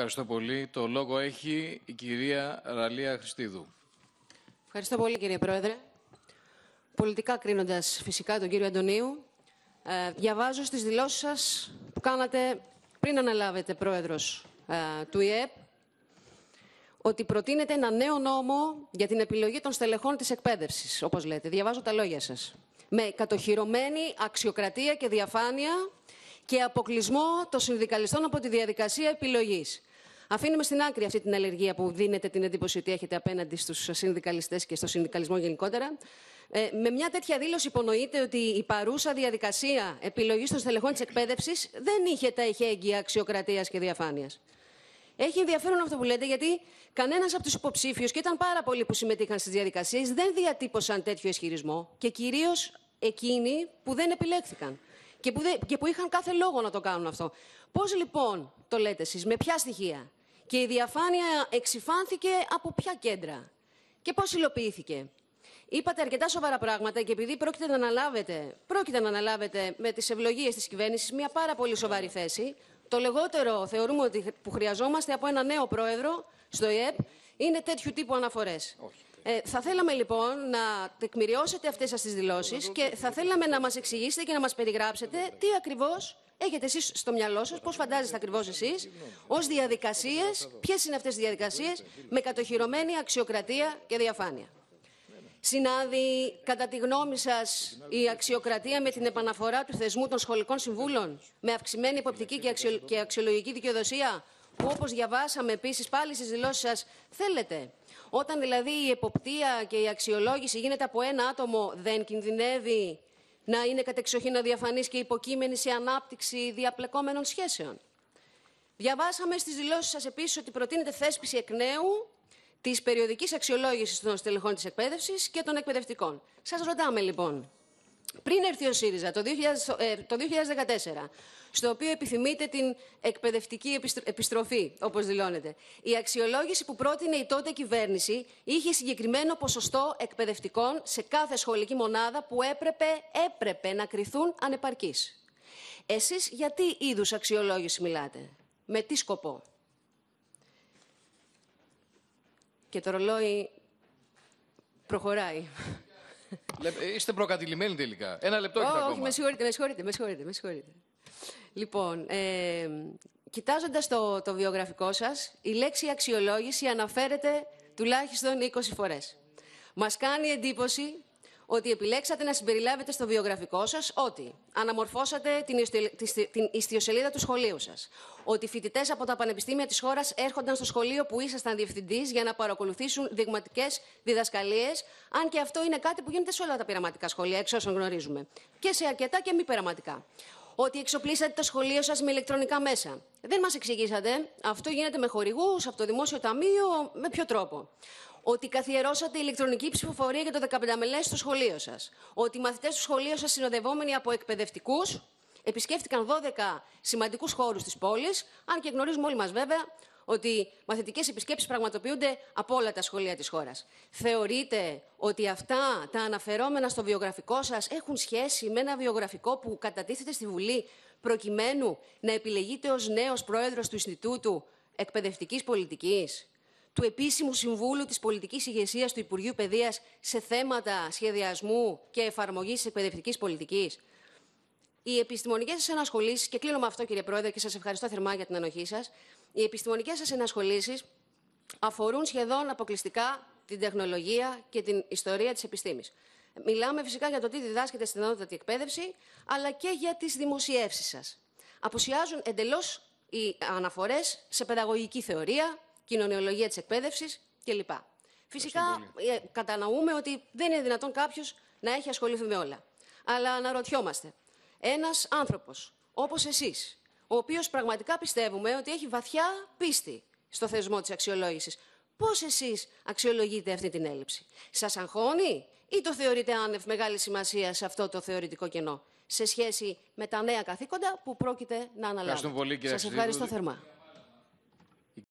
Ευχαριστώ πολύ. Το λόγο έχει η κυρία Ραλία Χριστίδου. Ευχαριστώ πολύ κύριε Πρόεδρε. Πολιτικά κρίνοντας φυσικά τον κύριο Αντωνίου, ε, διαβάζω στις δηλώσεις σας που κάνατε πριν αναλάβετε πρόεδρος ε, του ΙΕΠ ότι προτείνετε ένα νέο νόμο για την επιλογή των στελεχών της εκπαίδευσης, όπως λέτε. Διαβάζω τα λόγια σας. Με κατοχυρωμένη αξιοκρατία και διαφάνεια και αποκλεισμό των συνδικαλιστών από τη διαδικασία επιλογής. Αφήνουμε στην άκρη αυτή την αλλεργία που δίνετε την εντύπωση ότι έχετε απέναντι στους συνδικαλιστές και στο συνδικαλισμό γενικότερα. Ε, με μια τέτοια δήλωση υπονοείται ότι η παρούσα διαδικασία επιλογής των στελεχών της εκπαίδευσης δεν είχε τα ηχέγγυα αξιοκρατίας και διαφάνειας. Έχει ενδιαφέρον αυτό που λέτε, γιατί κανένας από τους υποψήφιους, και ήταν πάρα πολλοί που συμμετείχαν στις διαδικασίες, δεν διατύπωσαν τέτοιο ισχυρισμό. Και κυρίως εκείνοι που δεν επιλέχθηκαν και που, και που είχαν κάθε λόγο να το κάνουν αυτό. Πώς λοιπόν το λέτε εσείς, με ποια στοιχεία; Και η διαφάνεια εξυφάνθηκε από ποια κέντρα. Και πώς υλοποιήθηκε. Είπατε αρκετά σοβαρά πράγματα και επειδή πρόκειται να αναλάβετε, πρόκειται να αναλάβετε με τις ευλογίες της κυβέρνησης μια πάρα πολύ σοβαρή θέση, το λεγότερο θεωρούμε ότι που χρειαζόμαστε από ένα νέο πρόεδρο στο ΙΕΠ είναι τέτοιου τύπου αναφορές. Ε, θα θέλαμε λοιπόν να τεκμηριώσετε αυτές σας τις δηλώσεις και θα θέλαμε να μας εξηγήσετε και να μας περιγράψετε τι ακριβώς έχετε εσείς στο μυαλό σας, πώς φαντάζεστε ακριβώς εσείς, ως διαδικασίες, ποιες είναι αυτές οι διαδικασίες με κατοχυρωμένη αξιοκρατία και διαφάνεια. Συνάδει, κατά τη γνώμη σας, η αξιοκρατία με την επαναφορά του θεσμού των σχολικών συμβούλων, με αυξημένη υποπτική και, αξιο... και αξιολογική δικαιοδοσία, που όπως διαβάσαμε επίσης πάλι στις δηλώσεις σας, θέλετε; Όταν δηλαδή η εποπτεία και η αξιολόγηση γίνεται από ένα άτομο, δεν κινδυνεύει να είναι κατεξοχήν αδιαφανής και υποκείμενη σε ανάπτυξη διαπλεκόμενων σχέσεων. Διαβάσαμε στις δηλώσεις σας επίσης ότι προτείνεται θέσπιση εκ νέου της περιοδικής αξιολόγησης των στελεχών της εκπαίδευσης και των εκπαιδευτικών. Σας ρωτάμε λοιπόν, πριν έρθει ο ΣΥΡΙΖΑ το, 2000, ε, το 2014, στο οποίο επιθυμείτε την εκπαιδευτική επιστροφή, όπως δηλώνετε, η αξιολόγηση που πρότεινε η τότε κυβέρνηση είχε συγκεκριμένο ποσοστό εκπαιδευτικών σε κάθε σχολική μονάδα που έπρεπε, έπρεπε να κριθούν ανεπαρκείς. Εσείς γιατί είδους αξιολόγηση μιλάτε, με τι σκοπό; Και το ρολόι προχωράει. Είστε προκατηλημένοι τελικά. Ένα λεπτό έχετε ακόμα. Όχι, με συγχωρείτε, με συγχωρείτε, με συγχωρείτε. Με συγχωρείτε. Λοιπόν, ε, κοιτάζοντας το, το βιογραφικό σας, η λέξη αξιολόγηση αναφέρεται τουλάχιστον 20 φορές. Μας κάνει εντύπωση ότι επιλέξατε να συμπεριλάβετε στο βιογραφικό σας ότι αναμορφώσατε την, την ιστιοσελίδα του σχολείου σας, ότι φοιτητές από τα πανεπιστήμια της χώρας έρχονταν στο σχολείο που ήσασταν διευθυντής για να παρακολουθήσουν δειγματικές διδασκαλίες, αν και αυτό είναι κάτι που γίνεται σε όλα τα πειραματικά σχολεία, εξ όσων γνωρίζουμε, και σε αρκετά και μη πειραματικά ότι εξοπλίσατε το σχολείο σας με ηλεκτρονικά μέσα. Δεν μας εξηγήσατε. Αυτό γίνεται με χορηγούς, από το Δημόσιο Ταμείο, με ποιο τρόπο ότι καθιερώσατε ηλεκτρονική ψηφοφορία για το 15 μελέ στο σχολείο σας. Ότι οι μαθητές του σχολείου σας, συνοδευόμενοι από εκπαιδευτικούς, επισκέφτηκαν 12 σημαντικούς χώρους της πόλης, αν και γνωρίζουμε όλοι μας βέβαια ότι μαθητικές επισκέψεις πραγματοποιούνται από όλα τα σχολεία της χώρας. Θεωρείτε ότι αυτά τα αναφερόμενα στο βιογραφικό σας έχουν σχέση με ένα βιογραφικό που κατατίθεται στη Βουλή προκειμένου να επιλεγείτε ως νέος πρόεδρος του Ινστιτούτου Εκπαιδευτικής Πολιτικής; Του επίσημου συμβούλου της πολιτικής ηγεσίας του Υπουργείου Παιδείας σε θέματα σχεδιασμού και εφαρμογής της εκπαιδευτικής πολιτικής. Οι επιστημονικές σας ενασχολήσεις, και κλείνω με αυτό κύριε Πρόεδρε και σας ευχαριστώ θερμά για την ανοχή σας, οι επιστημονικές σας ενασχολήσεις αφορούν σχεδόν αποκλειστικά την τεχνολογία και την ιστορία της επιστήμης. Μιλάμε φυσικά για το τι διδάσκεται στην ανώτατη εκπαίδευση, αλλά και για τις δημοσιεύσεις σας. Αποσιάζουν εντελώς οι αναφορές σε παιδαγωγική θεωρία, κοινωνιολογία της εκπαίδευσης κλπ. Φυσικά ε, κατανοούμε ότι δεν είναι δυνατόν κάποιος να έχει ασχοληθεί με όλα. Αλλά αναρωτιόμαστε, ένας άνθρωπος όπως εσείς, ο οποίος πραγματικά πιστεύουμε ότι έχει βαθιά πίστη στο θεσμό της αξιολόγησης, πώς εσείς αξιολογείτε αυτή την έλλειψη; Σας αγχώνει ή το θεωρείτε άνευ μεγάλης σημασίας σε αυτό το θεωρητικό κενό σε σχέση με τα νέα καθήκοντα που πρόκειται να αναλάβει. Σας ευχαριστώ θερμά.